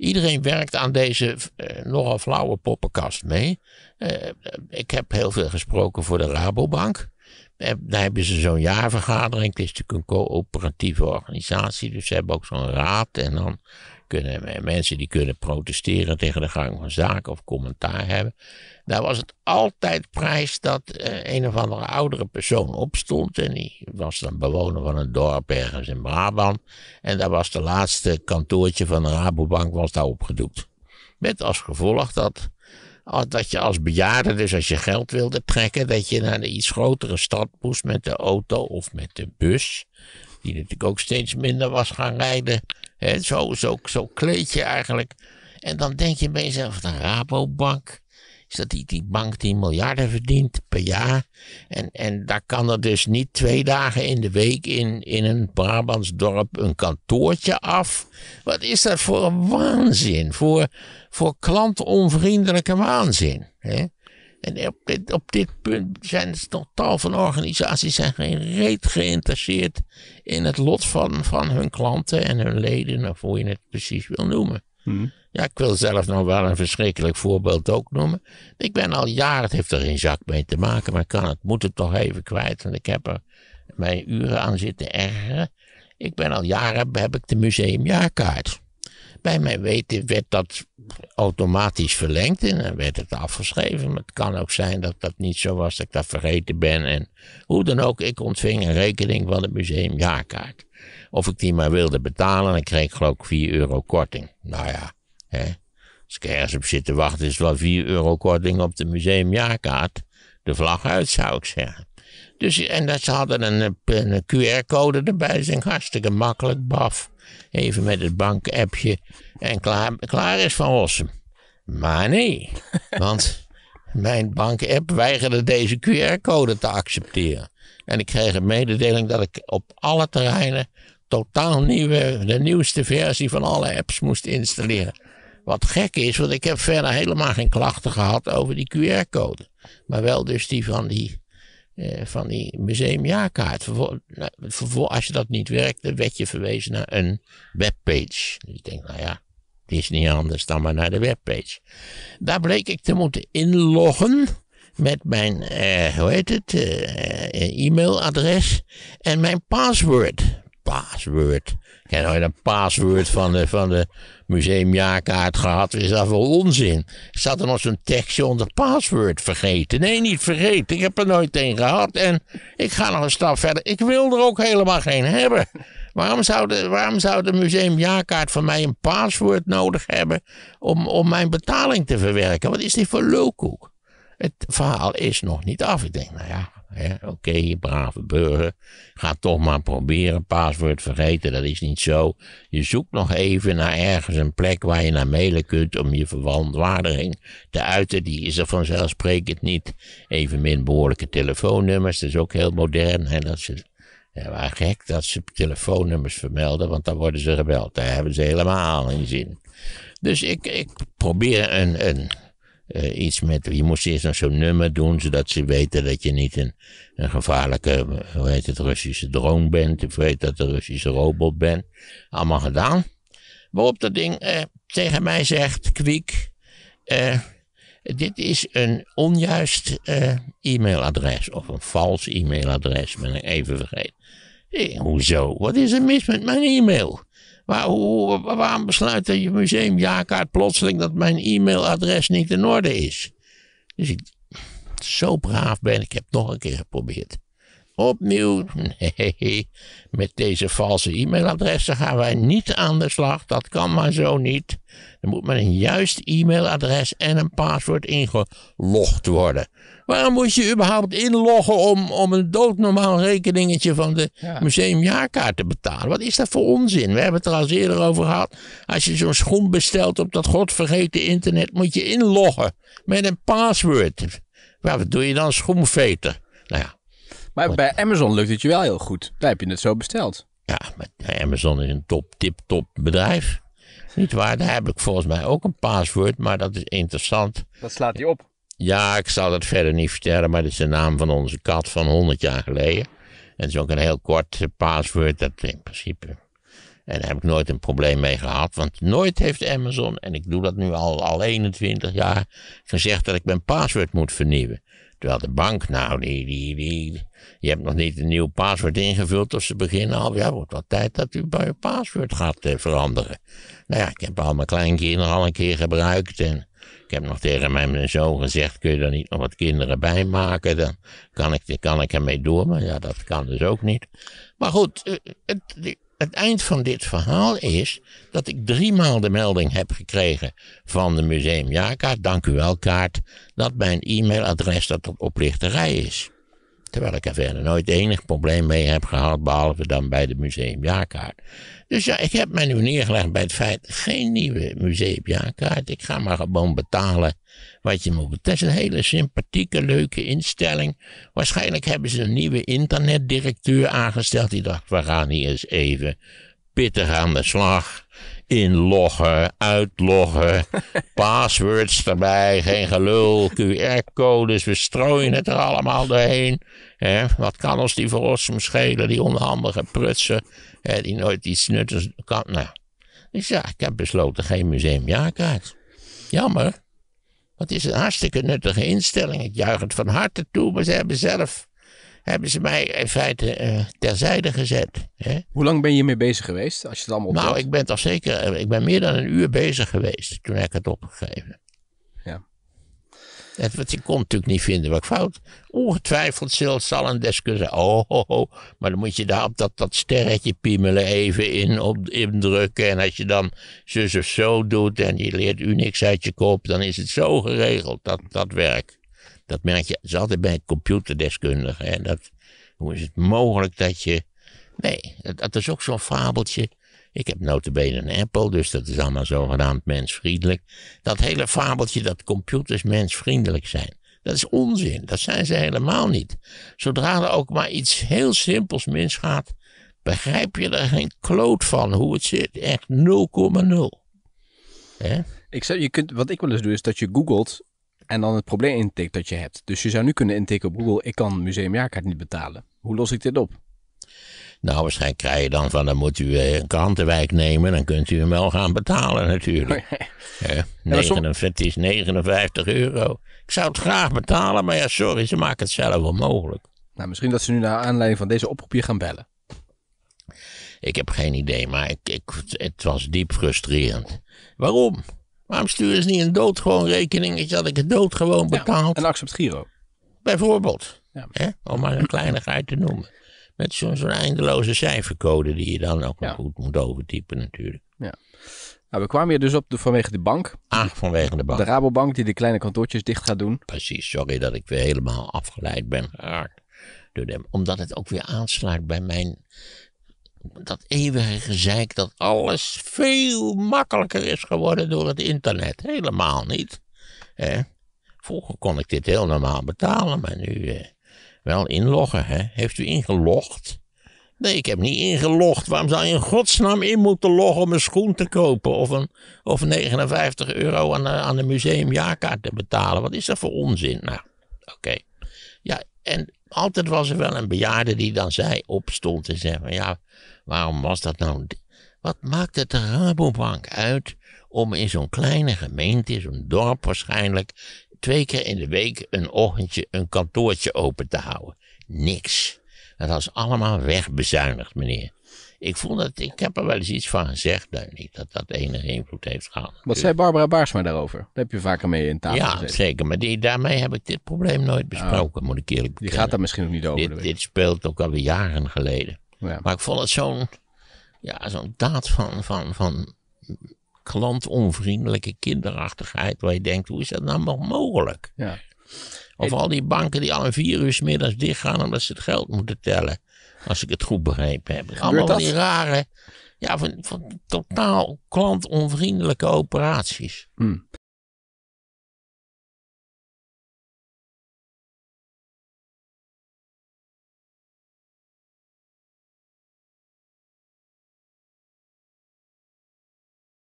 Iedereen werkt aan deze uh, nogal flauwe poppenkast mee. Uh, ik heb heel veel gesproken voor de Rabobank. Daar hebben ze zo'n jaarvergadering. Het is natuurlijk een coöperatieve organisatie, dus ze hebben ook zo'n raad. En dan kunnen mensen die kunnen protesteren tegen de gang van zaken of commentaar hebben. Daar was het altijd prijs dat eh, een of andere oudere persoon opstond. En die was dan bewoner van een dorp ergens in Brabant. En daar was de laatste kantoortje van de Rabobank was daar opgedoekt. Met als gevolg dat, dat je als bejaarde, dus als je geld wilde trekken, dat je naar de iets grotere stad moest met de auto of met de bus die natuurlijk ook steeds minder was gaan rijden. He, zo, zo, zo eigenlijk. En dan denk je bij jezelf, de Rabobank, is dat die, die bank die miljarden verdient per jaar? En, en daar kan er dus niet twee dagen in de week in, in een Brabants dorp een kantoortje af. Wat is dat voor een waanzin? Voor, voor klantonvriendelijke waanzin. Hè? En op dit, op dit punt zijn toch tal van organisaties zijn geen reet geïnteresseerd in het lot van, van hun klanten en hun leden, of hoe je het precies wil noemen. Hmm. Ja, ik wil zelf nog wel een verschrikkelijk voorbeeld ook noemen. Ik ben al jaren, het heeft er geen zak mee te maken, maar ik kan het, moet het toch even kwijt, want ik heb er mijn uren aan zitten ergeren. Ik ben al jaren, heb ik de museumjaarkaart. Bij mijn weten werd dat automatisch verlengd en dan werd het afgeschreven. Maar het kan ook zijn dat dat niet zo was, dat ik dat vergeten ben. En hoe dan ook, ik ontving een rekening van het museumjaarkaart. Of ik die maar wilde betalen, dan kreeg ik geloof ik 4 euro korting. Nou ja, hè. als ik ergens op zit te wachten, is het wel 4 euro korting op de museumjaarkaart. De vlag uit, zou ik zeggen. Dus, en dat, ze hadden een, een QR-code erbij, zijn hartstikke makkelijk, baf. Even met het bankappje en klaar, klaar is Van Rossum. Maar nee, want mijn bankapp weigerde deze QR-code te accepteren. En ik kreeg een mededeling dat ik op alle terreinen totaal nieuwe, de nieuwste versie van alle apps moest installeren. Wat gek is, want ik heb verder helemaal geen klachten gehad over die QR-code. Maar wel dus die van die eh, van die museumjaarkaart. Vervol, als je dat niet werkt, dan werd je verwezen naar een webpage. Dus ik denk, nou ja, het is niet anders dan maar naar de webpage. Daar bleek ik te moeten inloggen met mijn, eh, hoe heet het, eh, e-mailadres en mijn password. Password. Ik heb nooit een password van de, van de museumjaarkaart gehad. Is dat voor onzin? Zat er nog zo'n tekstje onder password vergeten? Nee, niet vergeten. Ik heb er nooit een gehad. En ik ga nog een stap verder. Ik wil er ook helemaal geen hebben. Waarom zou de, waarom zou de museumjaarkaart van mij een password nodig hebben om, om mijn betaling te verwerken? Wat is dit voor lulkoek? Het verhaal is nog niet af. Ik denk, nou ja, Oké, brave burger, ga toch maar proberen. Paswoord vergeten, dat is niet zo. Je zoekt nog even naar ergens een plek waar je naar mailen kunt om je verwantwaardiging te uiten. Die is er vanzelfsprekend niet. Evenmin behoorlijke telefoonnummers, dat is ook heel modern. Hè, dat ze, ja, gek dat ze telefoonnummers vermelden, want dan worden ze gebeld. Daar hebben ze helemaal geen zin. Dus ik, ik probeer een, een uh, iets met, je moest eerst nog zo'n nummer doen, zodat ze weten dat je niet een, een gevaarlijke, hoe heet het, Russische drone bent, of weet dat een Russische robot bent. Allemaal gedaan. Waarop dat ding uh, tegen mij zegt, Kwiek, dit is een onjuist e-mailadres, of een vals e-mailadres, ben ik even vergeten. hoezo? Wat is er mis met mijn e-mail? Maar waarom besluit je museumjaarkaart plotseling dat mijn e-mailadres niet in orde is? Dus ik zo braaf ben, ik heb nog een keer geprobeerd. Opnieuw, nee, met deze valse e-mailadressen gaan wij niet aan de slag. Dat kan maar zo niet. Er moet met een juist e-mailadres en een paswoord ingelogd worden. Waarom moet je überhaupt inloggen om, om een doodnormaal rekeningetje van de museumjaarkaart te betalen? Wat is dat voor onzin? We hebben het er al eerder over gehad. Als je zo'n schoen bestelt op dat godvergeten internet, moet je inloggen met een paswoord. Wat doe je dan? Schoenveter. Nou ja. Maar bij Amazon lukt het je wel heel goed. Daar heb je het zo besteld. Ja, maar Amazon is een top, tip-top bedrijf. Niet waar? Daar heb ik volgens mij ook een paswoord, maar dat is interessant. Dat slaat hij op. Ja, ik zal het verder niet vertellen, maar dat is de naam van onze kat van 100 jaar geleden. En het is ook een heel kort paswoord, dat in principe. En daar heb ik nooit een probleem mee gehad. Want nooit heeft Amazon, en ik doe dat nu al, al 21 jaar, gezegd dat ik mijn paswoord moet vernieuwen. Terwijl de bank, nou, die, die, die, je hebt nog niet een nieuw paswoord ingevuld of ze beginnen al. Ja, wordt wel tijd dat u bij uw paswoord gaat eh, veranderen. Nou ja, ik heb al mijn kleinkinderen al een keer gebruikt en ik heb nog tegen mijn zoon gezegd, kun je er niet nog wat kinderen bij maken? Dan kan ik, kan ik ermee door, maar ja, dat kan dus ook niet. Maar goed, eh, het, het eind van dit verhaal is dat ik driemaal de melding heb gekregen van de museumjaarkaart, dank u wel kaart, dat mijn e-mailadres dat tot oplichterij is. Terwijl ik er verder nooit enig probleem mee heb gehad, behalve dan bij de museumjaarkaart. Dus ja, ik heb mij nu neergelegd bij het feit, geen nieuwe museumjaarkaart. Ik ga maar gewoon betalen wat je moet betalen. Het is een hele sympathieke, leuke instelling. Waarschijnlijk hebben ze een nieuwe internetdirecteur aangesteld. Die dacht, we gaan hier eens even pittig aan de slag. Inloggen, uitloggen, passwords erbij, geen gelul, QR-codes, we strooien het er allemaal doorheen. wat kan ons die verrossum schelen, die onhandige prutsen, die nooit iets nuttigs kan. Nou, dus ja, ik heb besloten geen museumjaarkaart. Jammer. Het is een hartstikke nuttige instelling. Ik juich het van harte toe, maar ze hebben zelf hebben ze mij in feite uh, terzijde gezet. Hè? Hoe lang ben je mee bezig geweest, als je het allemaal Nou, ik ben toch zeker, eh, ik ben meer dan een uur bezig geweest toen ik het opgegeven. Ja. Het, want je kon natuurlijk niet vinden wat fout. Ongetwijfeld zal een deskundige oh, oh, oh, maar dan moet je daar op dat, dat sterretje piemelen even in, op, indrukken. En als je dan zus of zo doet en je leert Unix uit je kop, dan is het zo geregeld, dat, dat werk. Dat merk je, is altijd bij computerdeskundigen. Hè? Dat, hoe is het mogelijk dat je. Nee, dat, is ook zo'n fabeltje. Ik heb notabene een Apple, dus dat is allemaal zogenaamd mensvriendelijk. Dat hele fabeltje dat computers mensvriendelijk zijn. Dat is onzin, dat zijn ze helemaal niet. Zodra er ook maar iets heel simpels misgaat, begrijp je er geen kloot van hoe het zit. Echt 0,0. Ik zou, je kunt, wat ik wel eens doe, is dat je googelt en dan het probleem intikt dat je hebt. Dus je zou nu kunnen intikken op Google, ik kan museumjaarkaart niet betalen. Hoe los ik dit op? Nou, waarschijnlijk krijg je dan van, dan moet u eh, een krantenwijk nemen, dan kunt u hem wel gaan betalen natuurlijk. ja, 59, het is 59 euro. Ik zou het graag betalen, maar ja, sorry, ze maken het zelf onmogelijk. Nou, misschien dat ze nu naar aanleiding van deze oproep je gaan bellen. Ik heb geen idee, maar ik, ik, het was diep frustrerend. Waarom? Waarom sturen ze niet een doodgewoon rekeningetje dat ik het doodgewoon betaal? Ja, een accept giro. Bijvoorbeeld. Ja. Hè? Om maar een kleinigheid te noemen. Met zo'n eindeloze cijfercode die je dan ook nog goed moet overtypen natuurlijk. Ja. Nou, we kwamen hier dus op de, vanwege de bank. Ah, vanwege de bank. De Rabobank die de kleine kantoortjes dicht gaat doen. Precies, sorry dat ik weer helemaal afgeleid ben geraakt door hem. Omdat het ook weer aansluit bij mijn dat eeuwige gezeik dat alles veel makkelijker is geworden door het internet. Helemaal niet. Eh, vroeger kon ik dit heel normaal betalen, maar nu eh, wel inloggen. Hè? Heeft u ingelogd? Nee, ik heb niet ingelogd. Waarom zou je in godsnaam in moeten loggen om een schoen te kopen? Of, een, of 59 euro aan de, aan museumjaarkaart te betalen? Wat is dat voor onzin? Nou, oké. Ja, en altijd was er wel een bejaarde die dan zei, opstond en zei van ja, waarom was dat nou? Wat maakt het de Rabobank uit om in zo'n kleine gemeente, zo'n dorp waarschijnlijk, twee keer in de week een ochtendje een kantoortje open te houden? Niks. Dat was allemaal wegbezuinigd, meneer. Ik voel dat, ik heb er wel eens iets van gezegd, dat dat dat enige invloed heeft gehad. Wat zei Barbara Baarsma daarover? Daar heb je vaker mee in tafel Ja, zeker, maar die, daarmee heb ik dit probleem nooit besproken, oh. moet ik eerlijk bekennen. Die gaat daar misschien ook niet over. Dit, dit speelt ook alweer jaren geleden. Ja. Maar ik vond het zo'n ja, zo'n daad van, van, van klantonvriendelijke kinderachtigheid, waar je denkt, hoe is dat nou nog mogelijk? Ja. Of al die banken die al een vier uur middags dichtgaan omdat ze het geld moeten tellen. Als ik het goed begrepen heb. Allemaal van die rare, ja, van, van totaal klantonvriendelijke operaties. Hmm.